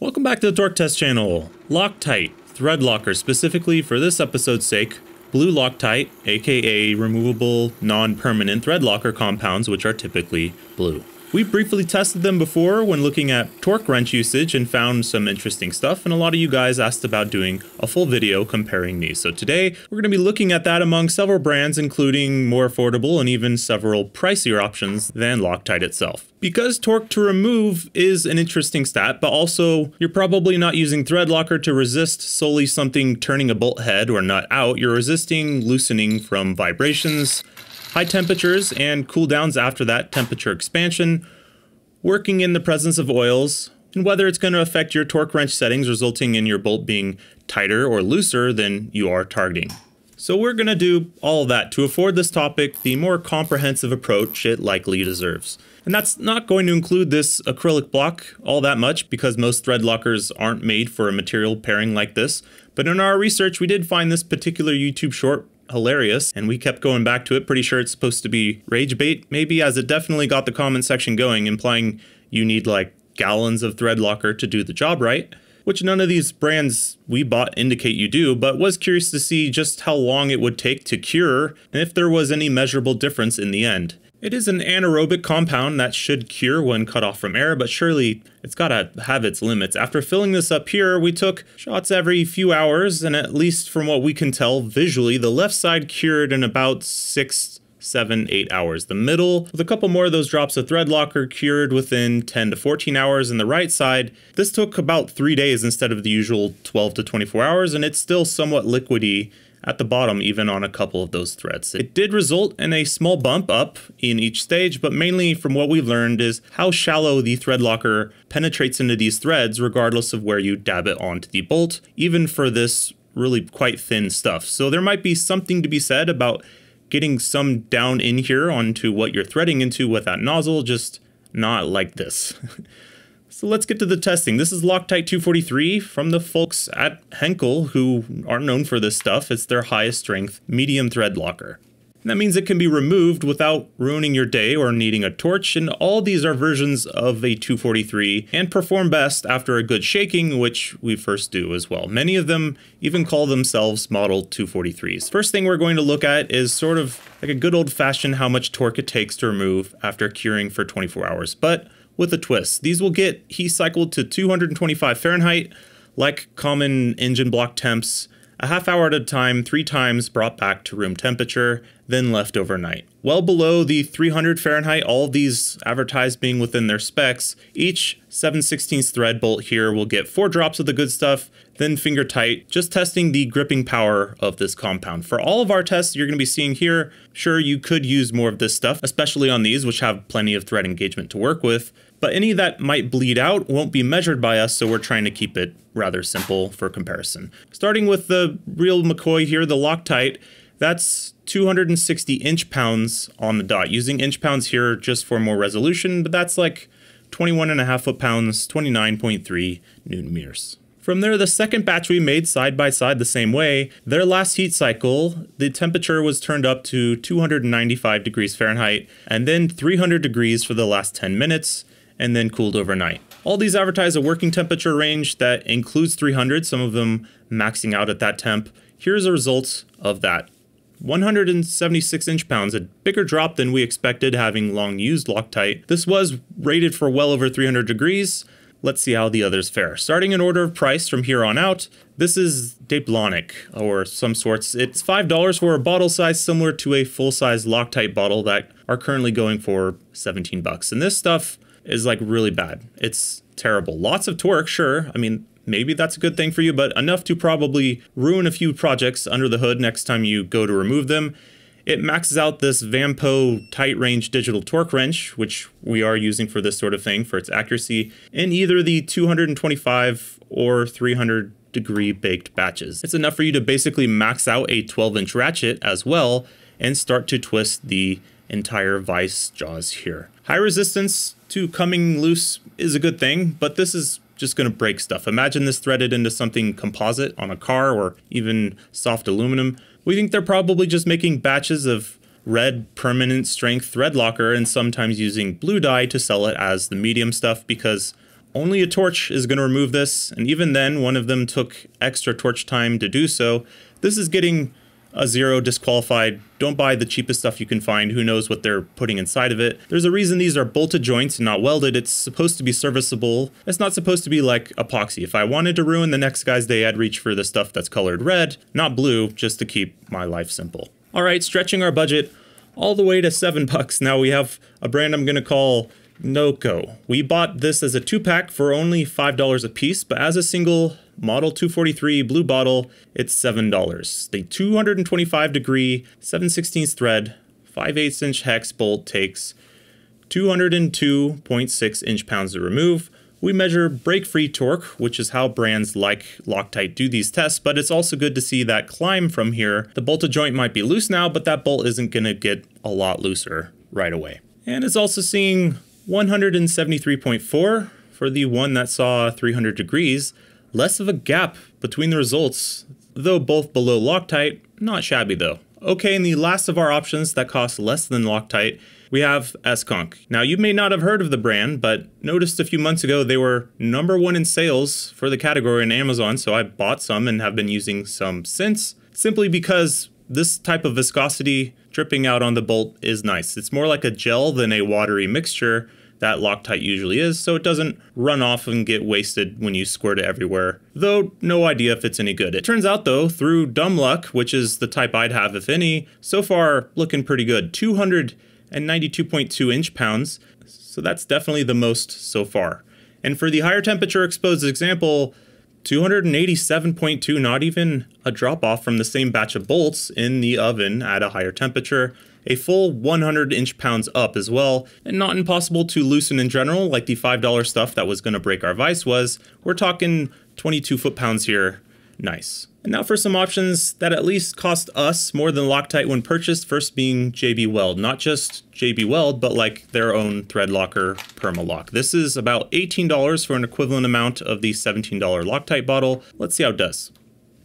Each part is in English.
Welcome back to the Torque Test channel. Loctite, thread locker specifically for this episode's sake, blue Loctite, aka removable non-permanent thread locker compounds which are typically blue. We briefly tested them before when looking at torque wrench usage and found some interesting stuff, and a lot of you guys asked about doing a full video comparing these. So today, we're going to be looking at that among several brands, including more affordable and even several pricier options than Loctite itself. Because torque to remove is an interesting stat, but also you're probably not using thread locker to resist solely something turning a bolt head or nut out, you're resisting loosening from vibrations, high temperatures and cool downs after that temperature expansion, working in the presence of oils, and whether it's going to affect your torque wrench settings resulting in your bolt being tighter or looser than you are targeting. So we're going to do all that to afford this topic the more comprehensive approach it likely deserves. And that's not going to include this acrylic block all that much because most thread lockers aren't made for a material pairing like this. But in our research, we did find this particular YouTube short hilarious, and we kept going back to it. Pretty sure it's supposed to be rage bait, maybe, as it definitely got the comment section going, implying you need like gallons of thread locker to do the job right, which none of these brands we bought indicate you do, but was curious to see just how long it would take to cure and if there was any measurable difference in the end. It is an anaerobic compound that should cure when cut off from air, but surely it's gotta have its limits. After filling this up here, we took shots every few hours, and at least from what we can tell visually, the left side cured in about six, seven, eight hours. The middle, with a couple more of those drops of thread locker, cured within 10 to 14 hours. And the right side, this took about three days instead of the usual 12 to 24 hours, and it's still somewhat liquidy at the bottom even on a couple of those threads. It did result in a small bump up in each stage, but mainly from what we've learned is how shallow the thread locker penetrates into these threads regardless of where you dab it onto the bolt, even for this really quite thin stuff. So there might be something to be said about getting some down in here onto what you're threading into with that nozzle, just not like this. So let's get to the testing. This is Loctite 243 from the folks at Henkel who are known for this stuff. It's their highest strength medium thread locker. And that means it can be removed without ruining your day or needing a torch, and all these are versions of a 243 and perform best after a good shaking, which we first do as well. Many of them even call themselves Model 243s. First thing we're going to look at is sort of like a good old fashioned how much torque it takes to remove after curing for 24 hours. But with a twist. These will get heat cycled to 225 Fahrenheit, like common engine block temps, a half hour at a time, three times brought back to room temperature, then left overnight. Well below the 300 Fahrenheit, all these advertised being within their specs, each 7 16 thread bolt here will get four drops of the good stuff, then finger tight, just testing the gripping power of this compound. For all of our tests you're going to be seeing here, sure you could use more of this stuff, especially on these which have plenty of thread engagement to work with, but any that might bleed out won't be measured by us, so we're trying to keep it rather simple for comparison. Starting with the real McCoy here, the Loctite, that's 260 inch pounds on the dot. Using inch pounds here just for more resolution, but that's like 21 and a half foot pounds, 29.3 newton meters. From there, the second batch we made side by side the same way, their last heat cycle, the temperature was turned up to 295 degrees Fahrenheit and then 300 degrees for the last 10 minutes and then cooled overnight. All these advertise a working temperature range that includes 300, some of them maxing out at that temp. Here's a result of that. 176 inch pounds, a bigger drop than we expected having long used Loctite. This was rated for well over 300 degrees. Let's see how the others fare. Starting in order of price from here on out, this is Deplonic or some sorts. It's $5 for a bottle size similar to a full-size Loctite bottle that are currently going for 17 bucks. And this stuff is like really bad. It's terrible. Lots of torque, sure. I mean, maybe that's a good thing for you, but enough to probably ruin a few projects under the hood next time you go to remove them. It maxes out this Vampo tight range digital torque wrench, which we are using for this sort of thing for its accuracy, in either the 225 or 300 degree baked batches. It's enough for you to basically max out a 12 inch ratchet as well and start to twist the entire vice jaws here. High resistance to coming loose is a good thing, but this is just going to break stuff. Imagine this threaded into something composite on a car or even soft aluminum. We think they're probably just making batches of red permanent strength thread locker and sometimes using blue dye to sell it as the medium stuff because Only a torch is going to remove this, and even then, one of them took extra torch time to do so. This is getting a zero disqualified. Don't buy the cheapest stuff you can find. Who knows what they're putting inside of it. There's a reason these are bolted joints and not welded. It's supposed to be serviceable. It's not supposed to be like epoxy. If I wanted to ruin the next guy's day, I'd reach for the stuff that's colored red, not blue, just to keep my life simple. All right, stretching our budget all the way to seven bucks. Now we have a brand I'm going to call Noco. We bought this as a two pack for only $5 a piece, but as a single Model 243 blue bottle, it's $7. The 225 degree 7 16 thread, 5 8 inch hex bolt takes 202.6 inch pounds to remove. We measure break-free torque, which is how brands like Loctite do these tests, but it's also good to see that climb from here. The bolted joint might be loose now, but that bolt isn't gonna get a lot looser right away. And it's also seeing 173.4 for the one that saw 300 degrees. Less of a gap between the results, though both below Loctite, not shabby though. Okay, and the last of our options that cost less than Loctite, we have Eskonke. Now, you may not have heard of the brand, but noticed a few months ago they were number one in sales for the category in Amazon, so I bought some and have been using some since, simply because this type of viscosity dripping out on the bolt is nice. It's more like a gel than a watery mixture, that Loctite usually is, so it doesn't run off and get wasted when you squirt it everywhere. Though, no idea if it's any good. It turns out, though, through dumb luck, which is the type I'd have if any, so far looking pretty good. 292.2 inch pounds, so that's definitely the most so far. And for the higher temperature exposed example, 287.2, not even a drop off from the same batch of bolts in the oven at a higher temperature a full 100 inch pounds up as well, and not impossible to loosen in general, like the $5 stuff that was going to break our vise was. We're talking 22 foot pounds here. Nice. And now for some options that at least cost us more than Loctite when purchased, first being JB Weld. Not just JB Weld, but like their own thread locker Permalock. This is about $18 for an equivalent amount of the $17 Loctite bottle. Let's see how it does.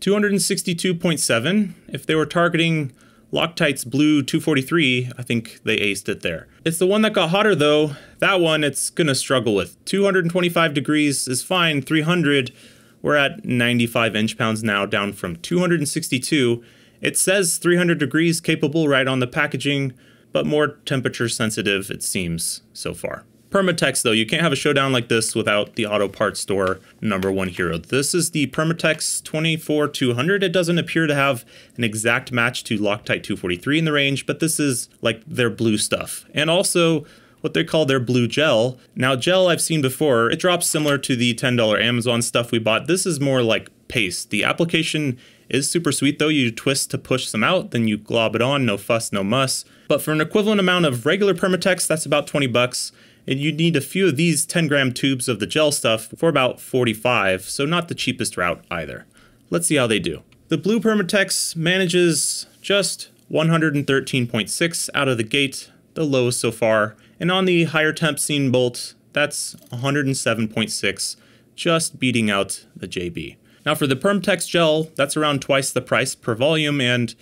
262.7. If they were targeting Loctite's Blue 243, I think they aced it there. It's the one that got hotter though. That one it's gonna struggle with. 225 degrees is fine, 300, we're at 95 inch pounds now, down from 262. It says 300 degrees capable right on the packaging, but more temperature sensitive it seems so far. Permatex, though, you can't have a showdown like this without the auto parts store number one hero. This is the Permatex 24200. It doesn't appear to have an exact match to Loctite 243 in the range, but this is like their blue stuff. And also what they call their blue gel. Now, gel I've seen before, it drops similar to the $10 Amazon stuff we bought. This is more like paste. The application is super sweet though. You twist to push some out, then you glob it on, no fuss, no muss. But for an equivalent amount of regular Permatex, that's about 20 bucks and you'd need a few of these 10 gram tubes of the gel stuff for about 45, so not the cheapest route either. Let's see how they do. The Blue Permatex manages just 113.6 out of the gate, the lowest so far, and on the higher temp scene bolt, that's 107.6, just beating out the JB. Now for the Permatex gel, that's around twice the price per volume and,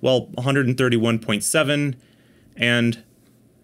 well, 131.7, and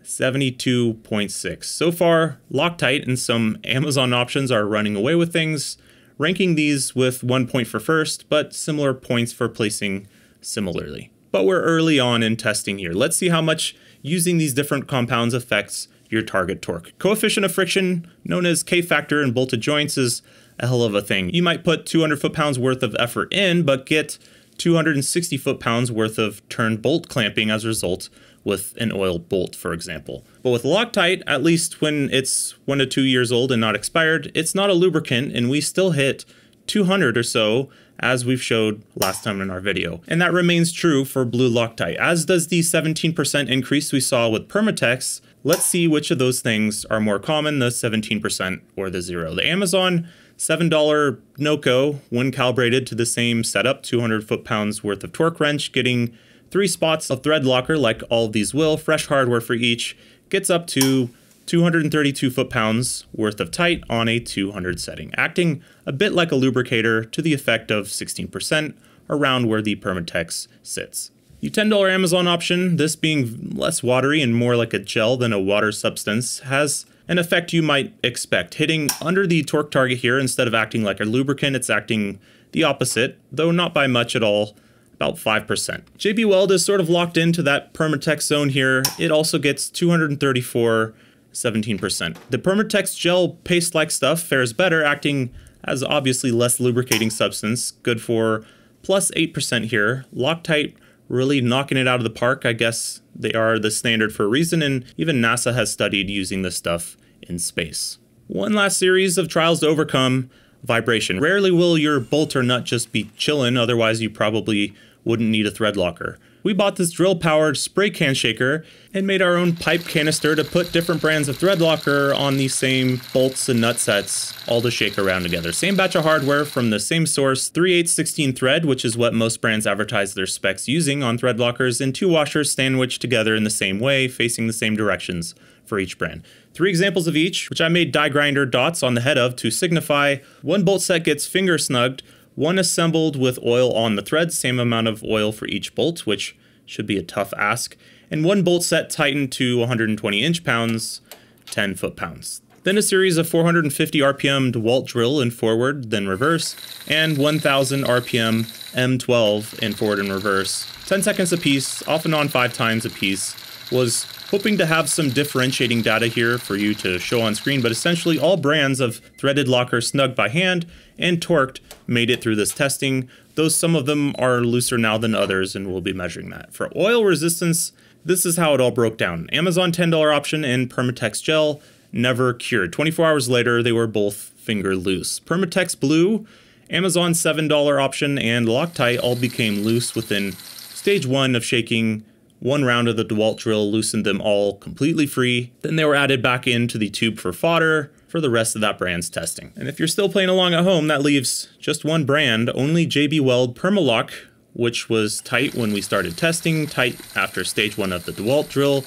72.6. So far, Loctite and some Amazon options are running away with things, ranking these with one point for first, but similar points for placing similarly. But we're early on in testing here. Let's see how much using these different compounds affects your target torque. Coefficient of friction, known as K-factor in bolted joints, is a hell of a thing. You might put 200 foot-pounds worth of effort in, but get 260 foot-pounds worth of turn bolt clamping as a result with an oil bolt, for example. But with Loctite, at least when it's one to two years old and not expired, it's not a lubricant, and we still hit 200 or so as we've showed last time in our video. And that remains true for blue Loctite, as does the 17% increase we saw with Permatex. Let's see which of those things are more common, the 17% or the zero. The Amazon $7 Noco, when calibrated to the same setup, 200 foot-pounds worth of torque wrench, getting three spots of thread locker like all of these will, fresh hardware for each, gets up to 232 foot-pounds worth of tight on a 200 setting, acting a bit like a lubricator to the effect of 16% around where the Permatex sits. The $10 Amazon option, this being less watery and more like a gel than a water substance, has an effect you might expect. Hitting under the torque target here, instead of acting like a lubricant, it's acting the opposite, though not by much at all, about 5%. JB Weld is sort of locked into that Permatex zone here. It also gets 234 17%. The Permatex gel paste-like stuff fares better, acting as obviously less lubricating substance, good for plus 8% here. Loctite really knocking it out of the park. I guess they are the standard for a reason, and even NASA has studied using this stuff in space. One last series of trials to overcome vibration. Rarely will your bolt or nut just be chillin', otherwise you probably wouldn't need a thread locker. We bought this drill powered spray can shaker and made our own pipe canister to put different brands of thread locker on these same bolts and nut sets, all to shake around together. Same batch of hardware from the same source, 3 8 16 thread, which is what most brands advertise their specs using on thread lockers, and two washers sandwiched together in the same way, facing the same directions for each brand. Three examples of each, which I made die grinder dots on the head of to signify one bolt set gets finger snugged, one assembled with oil on the thread, same amount of oil for each bolt, which should be a tough ask, and one bolt set tightened to 120 inch pounds, 10 foot pounds. Then a series of 450 RPM DeWalt drill in forward, then reverse, and 1000 RPM M12 in forward and reverse. 10 seconds apiece, off and on 5 times apiece. Was hoping to have some differentiating data here for you to show on screen, but essentially all brands of threaded lockers snugged by hand and torqued made it through this testing, though some of them are looser now than others, and we'll be measuring that. For oil resistance, this is how it all broke down. Amazon $10 option and Permatex gel never cured. 24 hours later, they were both finger loose. Permatex blue, Amazon $7 option, and Loctite all became loose within stage one of shaking one round of the DeWalt drill loosened them all completely free. Then they were added back into the tube for fodder for the rest of that brand's testing. And if you're still playing along at home, that leaves just one brand, only JB Weld Permalock, which was tight when we started testing, tight after stage one of the DeWalt drill,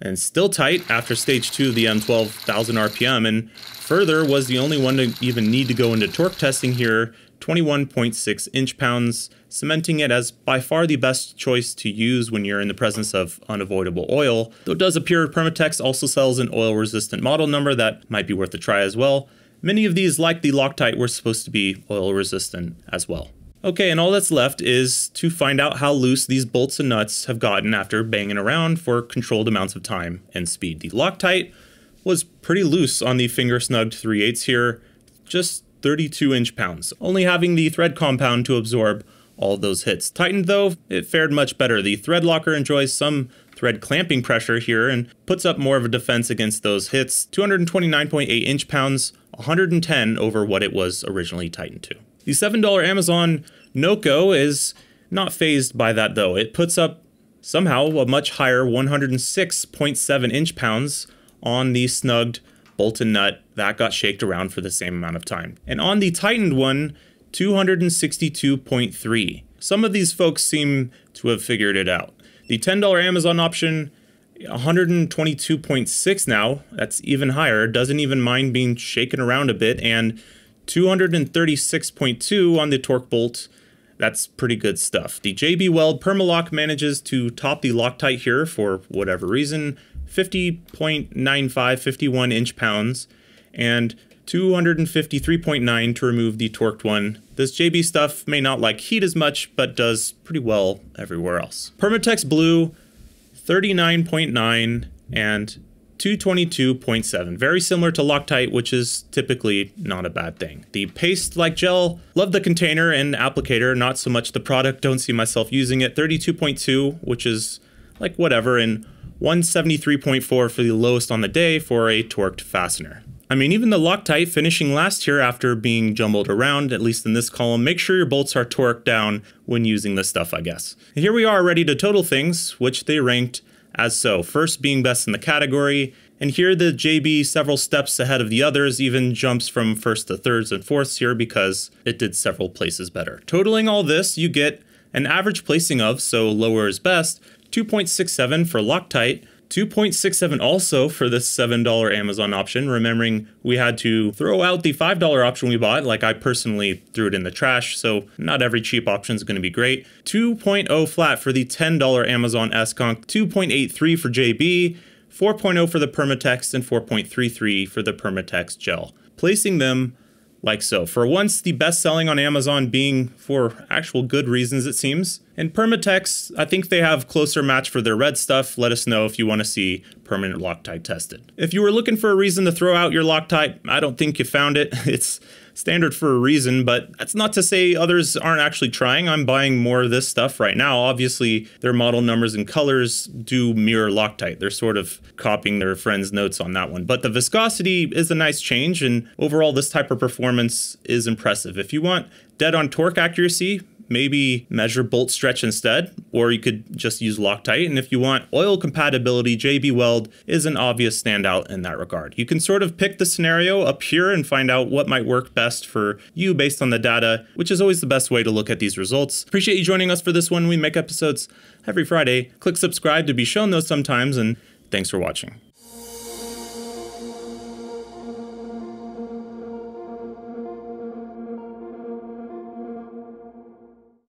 and still tight after stage two of the M12 1000 RPM, and further was the only one to even need to go into torque testing here 21.6 inch pounds, cementing it as by far the best choice to use when you're in the presence of unavoidable oil. Though it does appear Permatex also sells an oil resistant model number that might be worth a try as well. Many of these, like the Loctite, were supposed to be oil resistant as well. Okay, and all that's left is to find out how loose these bolts and nuts have gotten after banging around for controlled amounts of time and speed. The Loctite was pretty loose on the finger snugged 3 8 here, just 32 inch pounds, only having the thread compound to absorb all those hits. Tightened though, it fared much better. The thread locker enjoys some thread clamping pressure here and puts up more of a defense against those hits. 229.8 inch pounds, 110 over what it was originally tightened to. The $7 Amazon Noco is not phased by that though. It puts up somehow a much higher 106.7 inch pounds on the snugged bolt and nut, that got shaked around for the same amount of time. And on the tightened one, 262.3. Some of these folks seem to have figured it out. The $10 Amazon option, 122.6 now, that's even higher, doesn't even mind being shaken around a bit, and 236.2 on the torque bolt, that's pretty good stuff. The JB Weld Permalock manages to top the Loctite here for whatever reason, 50.95, 51 inch pounds, and 253.9 to remove the torqued one. This JB stuff may not like heat as much, but does pretty well everywhere else. Permatex Blue, 39.9 and 222.7. Very similar to Loctite, which is typically not a bad thing. The paste like gel, love the container and applicator, not so much the product. Don't see myself using it. 32.2, which is like whatever, and 173.4 for the lowest on the day for a torqued fastener. I mean, even the Loctite finishing last here after being jumbled around, at least in this column, make sure your bolts are torqued down when using this stuff, I guess. Here we are ready to total things, which they ranked as so. First being best in the category, and here the JB several steps ahead of the others, even jumps from first to thirds and fourths here because it did several places better. Totaling all this, you get an average placing of, so lower is best, 2.67 for Loctite, 2.67 also for this $7 Amazon option, remembering we had to throw out the $5 option we bought, like I personally threw it in the trash, so not every cheap option is going to be great. 2.0 flat for the $10 Amazon Eskonke, 2.83 for JB, 4.0 for the Permatex, and 4.33 for the Permatex Gel. Placing them like so. For once, the best selling on Amazon being for actual good reasons, it seems. And Permatex, I think they have closer match for their red stuff. Let us know if you want to see permanent Loctite tested. If you were looking for a reason to throw out your Loctite, I don't think you found it. It's standard for a reason, but that's not to say others aren't actually trying. I'm buying more of this stuff right now. Obviously, their model numbers and colors do mirror Loctite. They're sort of copying their friends' notes on that one. But the viscosity is a nice change, and overall, this type of performance is impressive. If you want dead on torque accuracy, maybe measure bolt stretch instead, or you could just use Loctite. And if you want oil compatibility, JB Weld is an obvious standout in that regard. You can sort of pick the scenario up here and find out what might work best for you based on the data, which is always the best way to look at these results. Appreciate you joining us for this one. We make episodes every Friday. Click subscribe to be shown those sometimes, and thanks for watching.